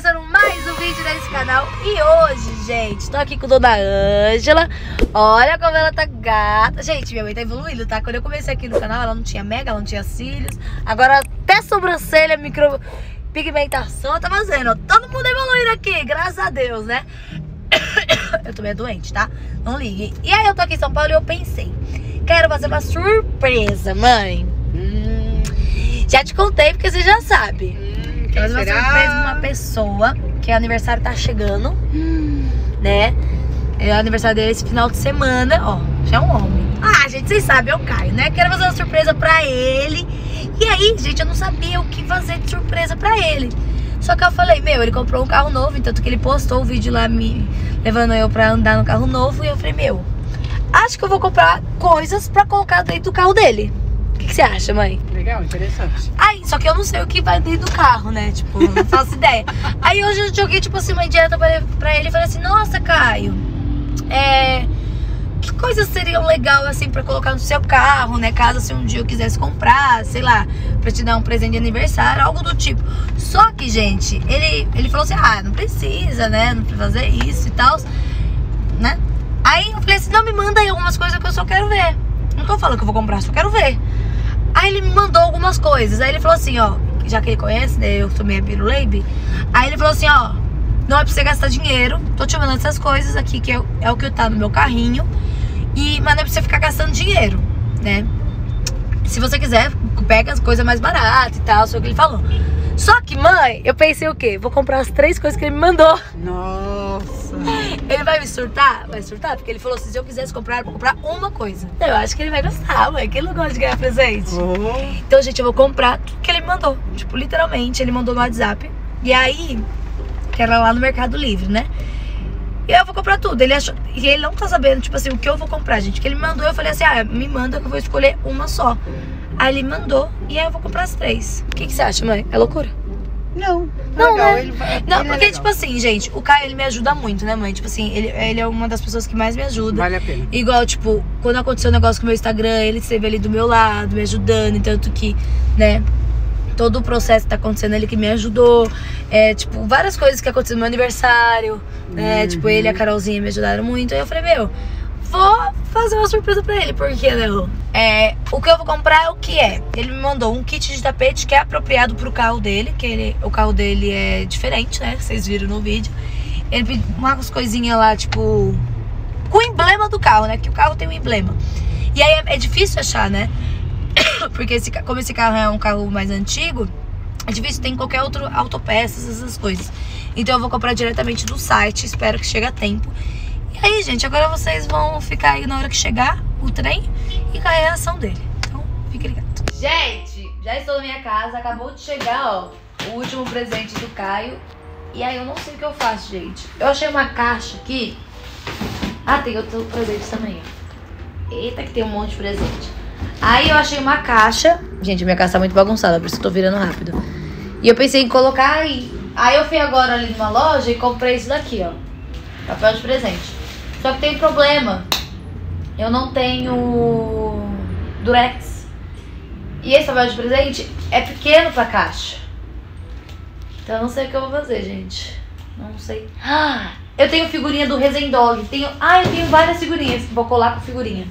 começando mais um vídeo nesse canal. E hoje, gente, tô aqui com a Dona Ângela. Olha como ela tá gata. Gente, minha mãe tá evoluindo, tá? Quando eu comecei aqui no canal, ela não tinha mega, ela não tinha cílios. Agora até sobrancelha, micro... pigmentação, tá fazendo Todo mundo evoluindo aqui, graças a Deus, né? Eu tô meio doente, tá? Não ligue. E aí eu tô aqui em São Paulo e eu pensei Quero fazer uma surpresa, mãe. Hum, Já te contei porque você já sabe Quero fazer uma será? surpresa pra uma pessoa Que o aniversário tá chegando Né? É o aniversário dele esse final de semana Ó, já é um homem Ah, gente, vocês sabem, é o Caio, né? Quero fazer uma surpresa pra ele E aí, gente, eu não sabia o que fazer de surpresa pra ele só que eu falei, meu, ele comprou um carro novo, tanto que ele postou o vídeo lá me levando eu pra andar no carro novo. E eu falei, meu, acho que eu vou comprar coisas pra colocar dentro do carro dele. O que, que você acha, mãe? Legal, interessante. Aí, só que eu não sei o que vai dentro do carro, né? Tipo, não faço ideia. Aí hoje eu joguei, tipo assim, uma indireta pra ele, pra ele e falei assim, nossa, Caio, é. Que coisas seriam legal assim pra colocar no seu carro, né? Caso assim, um dia eu quisesse comprar, sei lá, pra te dar um presente de aniversário, algo do tipo. Só que, gente, ele, ele falou assim: ah, não precisa, né? Não precisa fazer isso e tal, né? Aí eu falei assim: não, me manda aí algumas coisas que eu só quero ver. Não tô falando que eu vou comprar, só quero ver. Mandou algumas coisas. Aí ele falou assim: ó, já que ele conhece, né? Eu tomei a Biruleibe. Aí ele falou assim: ó, não é pra você gastar dinheiro. Tô te mandando essas coisas aqui, que é, é o que tá no meu carrinho. E, mas não é pra você ficar gastando dinheiro, né? Se você quiser, pega as coisas mais baratas e tal, foi o que ele falou. Só que, mãe, eu pensei o quê? Vou comprar as três coisas que ele me mandou. Nossa. Ele vai me surtar? Vai surtar? Porque ele falou assim, se eu quisesse comprar, eu vou comprar uma coisa. Eu acho que ele vai gostar, mãe. Que ele não gosta de ganhar presente. Oh. Então, gente, eu vou comprar tudo que ele me mandou. Tipo, literalmente, ele mandou no WhatsApp. E aí, que era lá no Mercado Livre, né? E aí eu vou comprar tudo. Ele achou. E ele não tá sabendo, tipo assim, o que eu vou comprar, gente. Que ele me mandou, eu falei assim, ah, me manda que eu vou escolher uma só. Aí ele mandou e aí eu vou comprar as três. O que, que você acha, mãe? É loucura? Não. Não, legal. né? Ele vai, Não, ele é porque, legal. tipo assim, gente, o Caio ele me ajuda muito, né, mãe? Tipo assim, ele, ele é uma das pessoas que mais me ajuda. Vale a pena. Igual, tipo, quando aconteceu o negócio com o meu Instagram, ele esteve ali do meu lado, me ajudando, tanto que, né, todo o processo que tá acontecendo, ele que me ajudou. É, tipo, várias coisas que aconteceram no meu aniversário, né? Uhum. Tipo, ele e a Carolzinha me ajudaram muito. Aí eu falei, meu, vou fazer uma surpresa pra ele, porque não? É, o que eu vou comprar é o que é. Ele me mandou um kit de tapete que é apropriado pro carro dele, que ele, o carro dele é diferente, né? Vocês viram no vídeo. Ele pediu umas coisinhas lá, tipo, com o emblema do carro, né? Que o carro tem um emblema. E aí é, é difícil achar, né? Porque esse, como esse carro é um carro mais antigo, é difícil ter em qualquer outro autopeças, essas coisas. Então eu vou comprar diretamente do site, espero que chegue a tempo. E aí, gente, agora vocês vão ficar aí na hora que chegar o trem e com a reação dele. Então, fique ligado. Gente, já estou na minha casa, acabou de chegar, ó, o último presente do Caio. E aí eu não sei o que eu faço, gente. Eu achei uma caixa aqui. Ah, tem outro presente também, ó. Eita, que tem um monte de presente. Aí eu achei uma caixa. Gente, minha casa tá muito bagunçada, por isso eu tô virando rápido. E eu pensei em colocar aí. Aí eu fui agora ali numa loja e comprei isso daqui, ó. Papel de presente. Só que tem um problema. Eu não tenho Durex. E esse papel de presente é pequeno pra caixa. Então eu não sei o que eu vou fazer, gente. Não sei. Ah, eu tenho figurinha do Resendog. Tenho... Ah, eu tenho várias figurinhas. Vou colar com figurinha.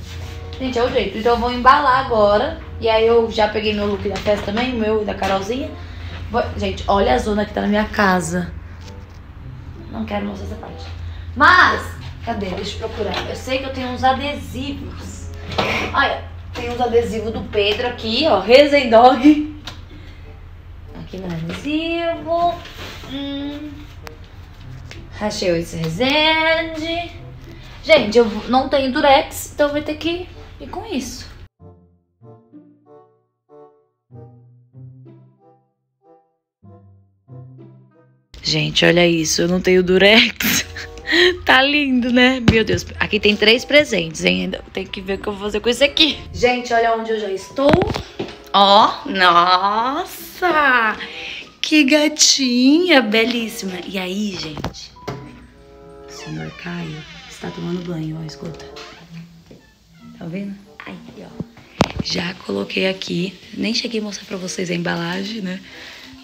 Gente, é o jeito. Então eu vou embalar agora. E aí eu já peguei meu look da festa também, o meu e da Carolzinha. Vou- Gente, olha a zona que tá na minha casa. Não quero mostrar essa parte. Mas, cadê? Deixa eu procurar. Eu sei que eu tenho uns adesivos. Olha, tem uns adesivos do Pedro aqui, ó. Resendog. Aqui meu adesivo. Hum. Achei esse Resende. Gente, eu não tenho Durex, então eu vou ter que ir com isso. Gente, olha isso, eu não tenho Durex. tá lindo, né? Meu Deus, aqui tem três presentes hein? ainda. Tem que ver o que eu vou fazer com esse aqui. Gente, olha onde eu já estou. Ó, nossa! Que gatinha, belíssima. E aí, gente? O senhor Caio está tomando banho, ó, escuta. Tá vendo? Aí, ó. Já coloquei aqui. Nem cheguei a mostrar pra vocês a embalagem, né?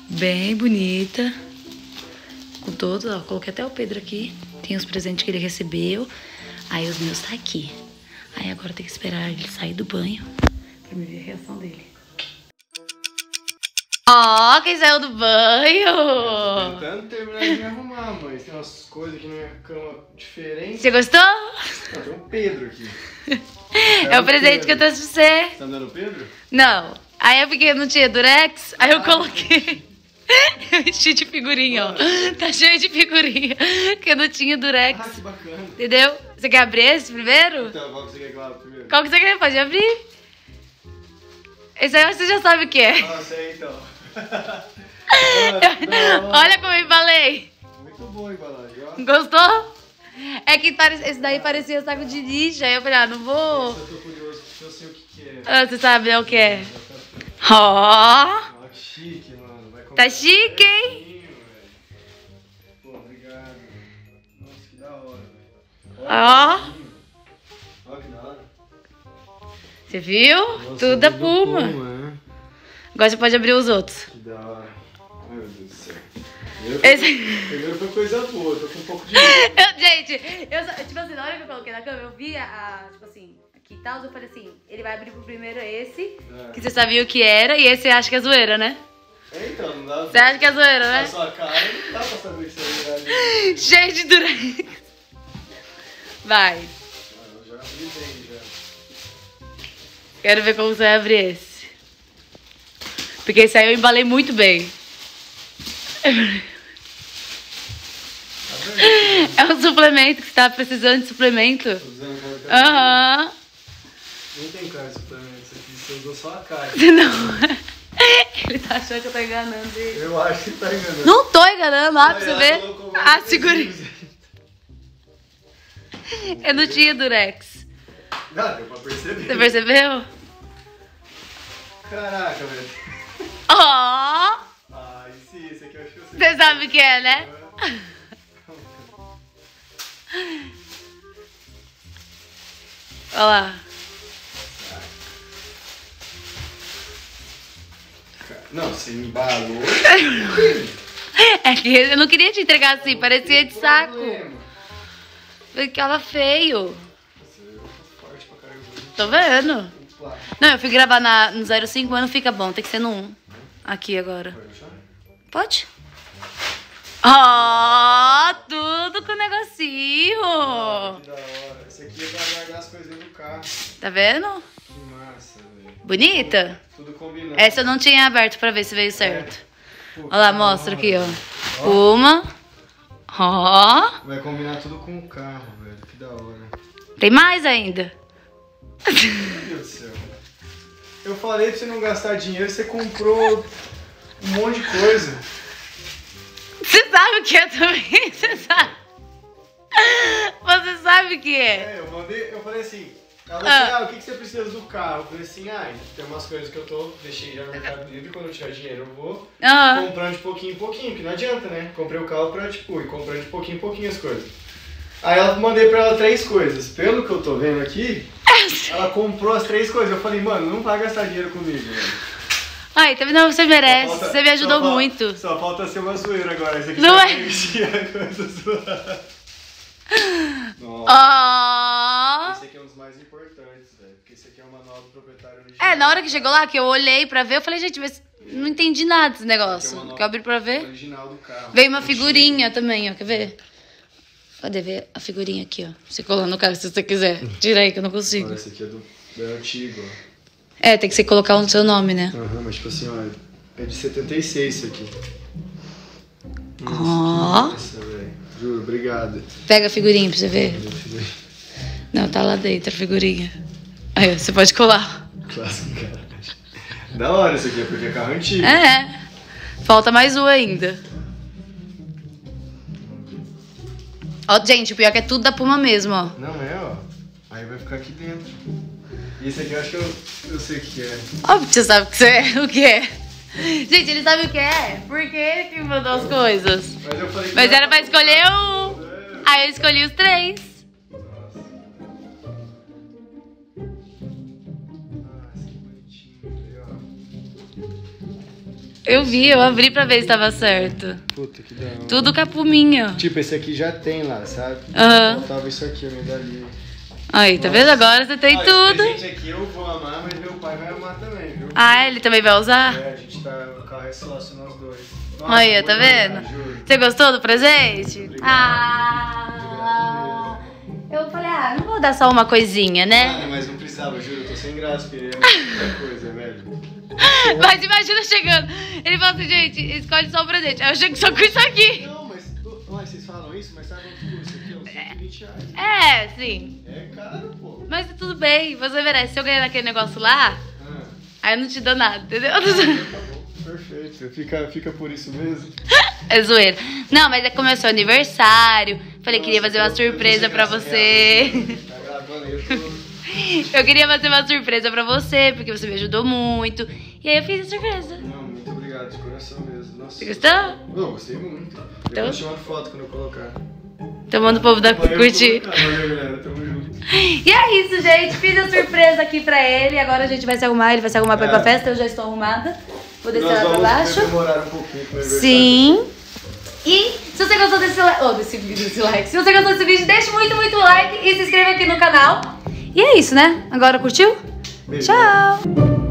Bem bonita. com todos, ó. Coloquei até o Pedro aqui. Tem os presentes que ele recebeu. Aí os meus tá aqui. Aí agora tem que esperar ele sair do banho pra me ver a reação dele. Ó, quem saiu do banho! Tentando terminar de me arrumar, mas tem umas coisas aqui na minha cama diferentes. Você gostou? Ah, tem um Pedro aqui. É o presente que eu trouxe pra você. Tá dando Pedro? Não. Aí eu fiquei, não tinha durex, aí eu coloquei. Eu enchi de figurinha, ó. Tá cheio de figurinha. Que eu não tinha durex. Ah, que bacana. Entendeu? Você quer abrir esse primeiro? Então, qual que você quer que eu abra primeiro? Qual que você quer? Pode abrir. Esse aí você já sabe o que é. Ah, sei então. Olha como eu embalei. Muito bom a embalagem, ó. Gostou? É que esse daí parecia saco de lixo. Aí eu falei, ah, não vou. Eu tô curioso porque eu sei o que, que é. Ah, você sabe né, o que é? Ó. Ah, que chique, Tá chique, hein? Pô, obrigado. Nossa, que da hora, velho. Ó. Ó, que da hora. Você viu? Nossa, Tudo da do Puma. é. Agora você pode abrir os outros. Que da hora. Ai, meu Deus do céu. Primeiro, Esse- primeiro foi coisa boa, tô com um pouco de. Eu- gente, eu, só- tipo assim, na hora que eu coloquei na cama, eu vi a, a, tipo assim, aqui e tal, eu falei assim, ele vai abrir pro primeiro esse, que você sabia o que era, e esse acha que é zoeira, né? Então, não dá Você acha que é zoeira, né? sua cara não dá pra saber que você é verdade. Cheio de durex. Vai. Eu já abri bem, já. Quero ver como você vai abrir esse. Porque esse aí eu embalei muito bem. Tá? É um suplemento que você tá precisando de suplemento. Tô usando cara de Aham. Nem tem cara de suplemento, isso aqui você usou só a cara. Não. Ele tá achando que eu tô enganando ele. Eu acho que tá enganando. Não tô enganando, ó, pra você ver. colocou A mais figurinha. adesivos. Eu não tinha durex. Não, deu pra perceber. Você percebeu? Caraca, velho. Ó! Ah, esse, esse aqui eu acho que eu sei. Você sabe o que é, né? Olha lá. Não, você embalou. É que eu não queria te entregar assim, parecia de saco. Ficava feio. Caramba. Tô vendo. Não, eu fui gravar na, no 05, mas não fica bom, tem que ser no 1. Aqui agora. Pode? Ó, tudo com negocinho. Que da hora. Esse aqui é pra guardar as coisas do carro. Tá vendo? Que massa, velho. Bonita? Tudo combinado. Essa eu não tinha aberto pra ver se veio certo. Pô, Olha lá, mostra aqui, hora. ó. Uma. Ó. Vai combinar tudo com o carro, velho. Que da hora. Tem mais ainda. Meu Deus do céu. Eu falei pra você não gastar dinheiro, você comprou um monte de coisa. Você sabe o que é também? Você sabe. Você sabe o que é. É, eu mandei, eu falei assim, ela falou Ah. assim, ah, o que, que você precisa do carro? Eu falei assim, ah, tem umas coisas que eu tô, deixei já no Mercado Livre, quando eu tiver dinheiro eu vou Ah, comprando de pouquinho em pouquinho, que não adianta, né? Comprei o carro pra, tipo, ir comprando de pouquinho em pouquinho as coisas. Aí ela mandei pra ela três coisas. Pelo que eu tô vendo aqui, ela comprou as três coisas. Eu falei, mano, não vai gastar dinheiro comigo, velho. Ai, tá vendo? Você merece. Falta- Você me ajudou só muito. Só falta ser uma zoeira agora. Esse aqui Não tá é? Nossa. Esse aqui é um dos mais importantes, velho. Porque esse aqui é o manual do proprietário original. É, na hora que chegou lá, que eu olhei pra ver, eu falei, gente, mas não entendi nada desse é negócio. manual Que eu abri pra ver. Original do carro. Veio uma figurinha também, ó. Quer ver? Cadê ver a figurinha aqui, ó? Você colar no carro se você quiser. Tira aí que eu não consigo. Olha, esse aqui é do, é antigo, ó. É, tem que ser colocar o seu nome, né? Aham, mas tipo assim, ó, é de 76 isso aqui. Ó. Nossa, velho. Juro, obrigado. Pega a figurinha pra você ver. Não, tá lá dentro a figurinha. Aí, você pode colar. Clássico, cara. Da hora isso aqui, é porque é carro antigo. É. Falta mais um ainda. Ó, gente, o pior é que é tudo da Puma mesmo, ó. Não é, ó. Aí vai ficar aqui dentro. E esse aqui eu acho que eu, eu sei o que é. Óbvio que você sabe o que é. O que é. Gente, ele sabe o que é. Porque ele que mandou as coisas. Mas eu falei que Mas era pra escolher um. É. Aí eu escolhi os três. Eu vi, eu abri pra ver se tava certo. Puta, que da hora. Tudo capuminho. Tipo, esse aqui já tem lá, sabe? Aham. Faltava isso aqui, a medalhinha. Aí, tá vendo? Agora você tem Ah, tudo. Esse presente aqui eu vou amar, mas meu pai vai amar também, viu? Ah, ele também vai usar? É, a gente tá. O carro é relaciona os dois. Nossa, Aí, tá vendo? juro. Você gostou do presente? Obrigado. Ah! Eu falei, ah, não vou dar só uma coisinha, né? Ah, mas não precisava, juro, eu tô sem graça, porque é muita coisa. Mas imagina chegando. Ele fala assim, gente, escolhe só o presente. Aí eu chego só com isso aqui. Não, mas. Ué, vocês falam isso, mas sabe quanto custa aqui? Uns 120 reais. É, sim. É caro, pô. Mas tudo bem, você merece. Se eu ganhar naquele negócio lá, Ah, aí eu não te dou nada, entendeu? tá bom. Perfeito. Fica, fica por isso mesmo. É zoeira. Não, mas é como é seu aniversário. Falei que queria fazer uma Nossa, surpresa pra você. Tá gravando aí, eu tô. Eu queria fazer uma surpresa pra você, porque você me ajudou muito. E aí eu fiz a surpresa. Não, muito obrigado, de coração mesmo. Nossa. Você gostou? Não, gostei muito. Então- Eu vou tirar foto quando eu colocar. Então manda o povo da curtir. Valeu, galera. Tamo junto. E é isso, gente. Fiz a surpresa aqui pra ele. Agora a gente vai se arrumar. Ele vai se arrumar pra ir pra É. festa. Eu já estou arrumada. Vou descer Nós lá pra baixo. demorar um pouquinho. Sim. E se você gostou desse, li- oh, desse vídeo, desse like, se você gostou desse vídeo, deixe muito, muito like e se inscreva aqui no canal. E é isso, né? Agora curtiu? Beijo. Tchau!